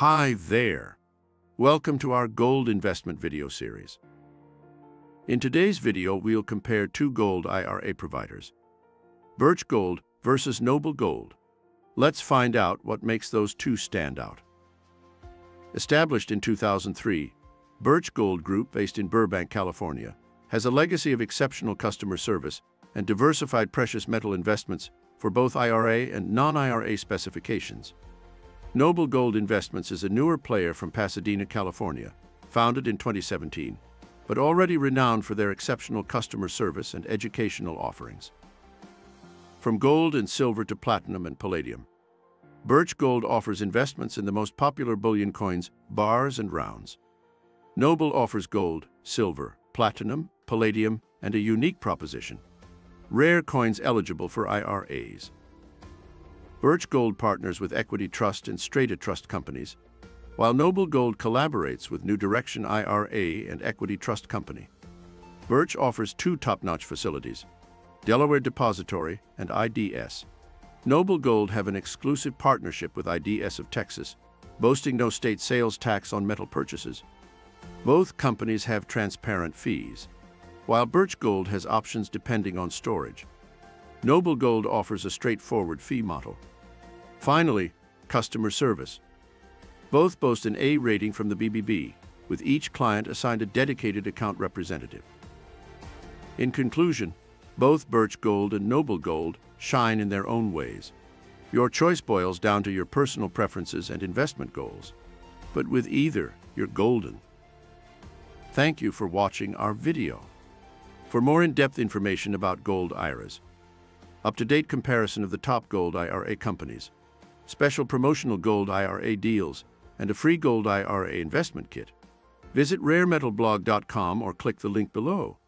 Hi there! Welcome to our gold investment video series. In today's video, we'll compare two gold IRA providers, Birch Gold versus Noble Gold. Let's find out what makes those two stand out. Established in 2003, Birch Gold Group, based in Burbank, California, has a legacy of exceptional customer service and diversified precious metal investments for both IRA and non-IRA specifications. Noble Gold Investments is a newer player from Pasadena, California, founded in 2017, but already renowned for their exceptional customer service and educational offerings. From gold and silver to platinum and palladium, Birch Gold offers investments in the most popular bullion coins, bars and rounds. Noble offers gold, silver, platinum, palladium, and a unique proposition, rare coins eligible for IRAs. Birch Gold partners with Equity Trust and Strata Trust companies, while Noble Gold collaborates with New Direction IRA and Equity Trust Company. Birch offers two top-notch facilities, Delaware Depository and IDS. Noble Gold have an exclusive partnership with IDS of Texas, boasting no state sales tax on metal purchases. Both companies have transparent fees, while Birch Gold has options depending on storage. Noble Gold offers a straightforward fee model. Finally, customer service. Both boast an A rating from the BBB, with each client assigned a dedicated account representative. In conclusion, both Birch Gold and Noble Gold shine in their own ways. Your choice boils down to your personal preferences and investment goals. But with either, you're golden. Thank you for watching our video. For more in-depth information about gold IRAs, up-to-date comparison of the top gold IRA companies, special promotional gold IRA deals, and a free gold IRA investment kit. Visit raremetalblog.com or click the link below.